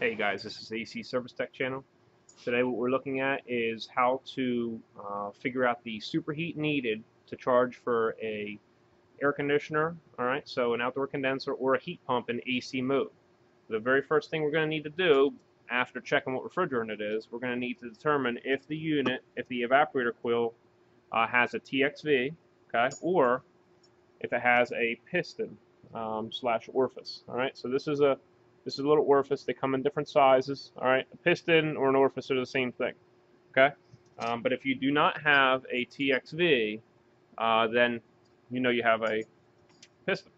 Hey guys, this is AC Service Tech channel. Today what we're looking at is how to uh, figure out the superheat needed to charge for a air conditioner, alright, so an outdoor condenser or a heat pump in AC mode. The very first thing we're going to need to do after checking what refrigerant it is, we're going to need to determine if the unit, if the evaporator coil uh, has a TXV, okay, or if it has a piston um, slash orifice, alright, so this is a this is a little orifice. They come in different sizes. All right, a piston or an orifice are the same thing. Okay, um, but if you do not have a TXV, uh, then you know you have a piston.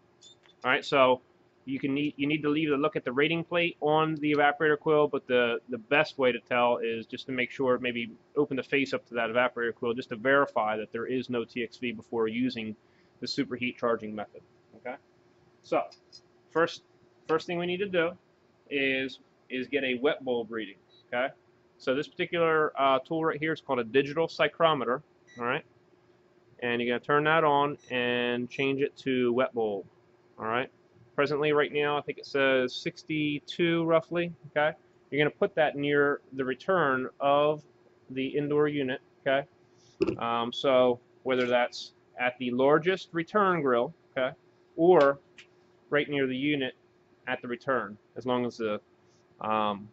All right, so you can need you need to leave a look at the rating plate on the evaporator coil, but the the best way to tell is just to make sure maybe open the face up to that evaporator coil just to verify that there is no TXV before using the superheat charging method. Okay, so first first thing we need to do is is get a wet bulb reading. Okay, so this particular uh, tool right here is called a digital psychrometer. All right, and you're gonna turn that on and change it to wet bulb. All right. Presently, right now, I think it says 62 roughly. Okay, you're gonna put that near the return of the indoor unit. Okay, um, so whether that's at the largest return grill, okay, or right near the unit at the return, as long as the um,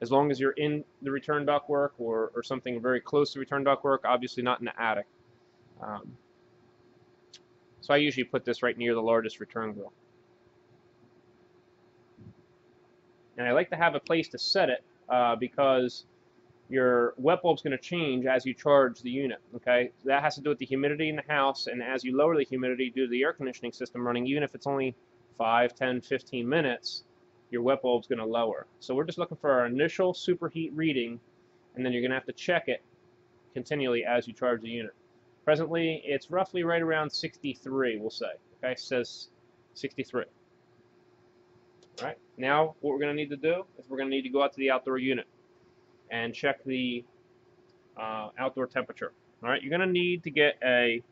as long as you're in the return ductwork or, or something very close to return ductwork, obviously not in the attic. Um, so I usually put this right near the largest return grill. And I like to have a place to set it uh, because your wet bulb is going to change as you charge the unit. Okay, that has to do with the humidity in the house, and as you lower the humidity due to the air conditioning system running, even if it's only 5, 10, 15 minutes, your wet bulb's going to lower. So we're just looking for our initial superheat reading, and then you're going to have to check it continually as you charge the unit. Presently, it's roughly right around 63, we'll say. Okay, says 63. All right, now what we're going to need to do is we're going to need to go out to the outdoor unit and check the uh, outdoor temperature. All right, you're going to need to get a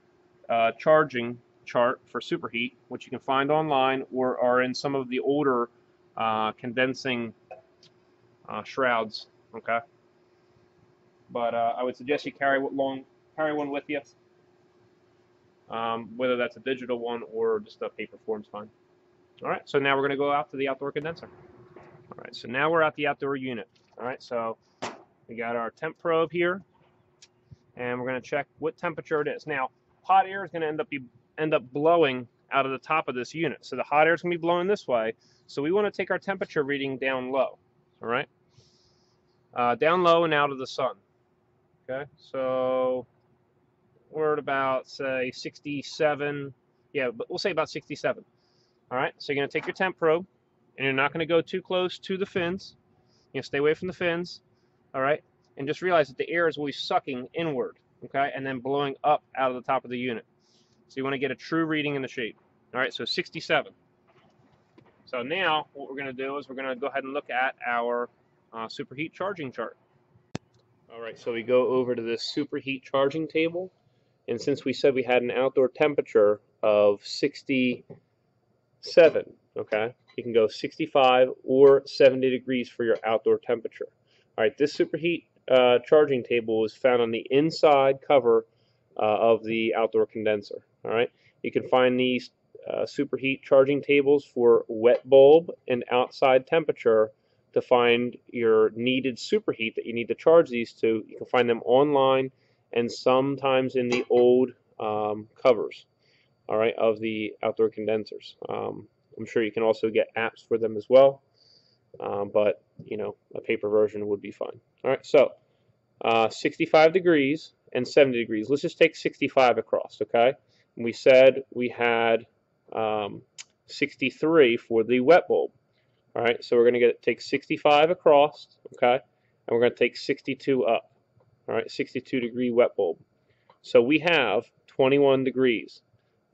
uh, charging chart for superheat, which you can find online or are in some of the older uh, condensing uh, shrouds. Okay, but uh, I would suggest you carry long carry one with you, um, whether that's a digital one or just a paper form's fine. All right, so now we're going to go out to the outdoor condenser. All right, so now we're at the outdoor unit. All right, so we got our temp probe here, and we're going to check what temperature it is. Now, hot air is going to end up be end up blowing out of the top of this unit. So the hot air is going to be blowing this way. So we want to take our temperature reading down low. All right? Uh, down low and out of the sun. Okay? So we're at about, say, 67. Yeah, but we'll say about 67. All right? So you're going to take your temp probe, and you're not going to go too close to the fins. You know, stay away from the fins. All right? And just realize that the air is always sucking inward. Okay? And then blowing up out of the top of the unit. So you want to get a true reading in the shape. All right, so 67. So now what we're going to do is we're going to go ahead and look at our uh, superheat charging chart. All right, so we go over to this superheat charging table. And since we said we had an outdoor temperature of 67, okay, you can go 65 or 70 degrees for your outdoor temperature. All right, this superheat uh, charging table is found on the inside cover of the outdoor condenser. All right, you can find these uh, superheat charging tables for wet bulb and outside temperature to find your needed superheat that you need to charge these to. You can find them online and sometimes in the old um, covers, all right, of the outdoor condensers. Um, I'm sure you can also get apps for them as well, um, but you know a paper version would be fine. All right, so uh, 65 degrees and 70 degrees. Let's just take 65 across, okay? And we said we had um, 63 for the wet bulb. All right, so we're going to get take 65 across, okay? And we're going to take 62 up. All right, 62 degree wet bulb. So we have 21 degrees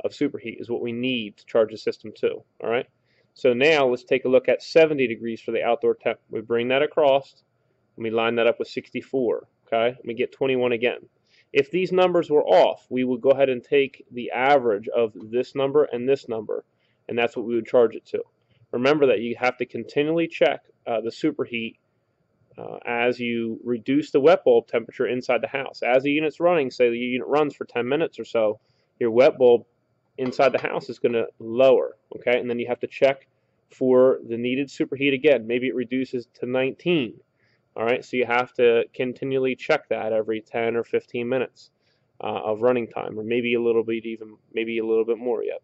of superheat is what we need to charge the system to. All right. So now let's take a look at 70 degrees for the outdoor temp. We bring that across and we line that up with 64. Okay, and we get 21 again. If these numbers were off, we would go ahead and take the average of this number and this number, and that's what we would charge it to. remember that you have to continually check uh, the superheat uh, as you reduce the wet bulb temperature inside the house. As the unit's running, say the unit runs for 10 minutes or so, your wet bulb inside the house is going to lower, okay? And then you have to check for the needed superheat again. Maybe it reduces to 19, all right? So you have to continually check that every 10 or 15 minutes uh, of running time, or maybe a little bit even, maybe a little bit more yet.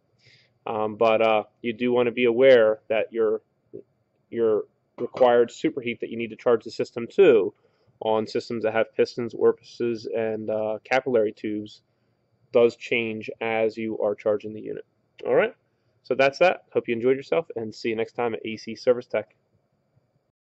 Um, but uh, you do want to be aware that your your required superheat that you need to charge the system to on systems that have pistons, orifices, and uh, capillary tubes does change as you are charging the unit. All right, so that's that. Hope you enjoyed yourself, and see you next time at AC Service Tech.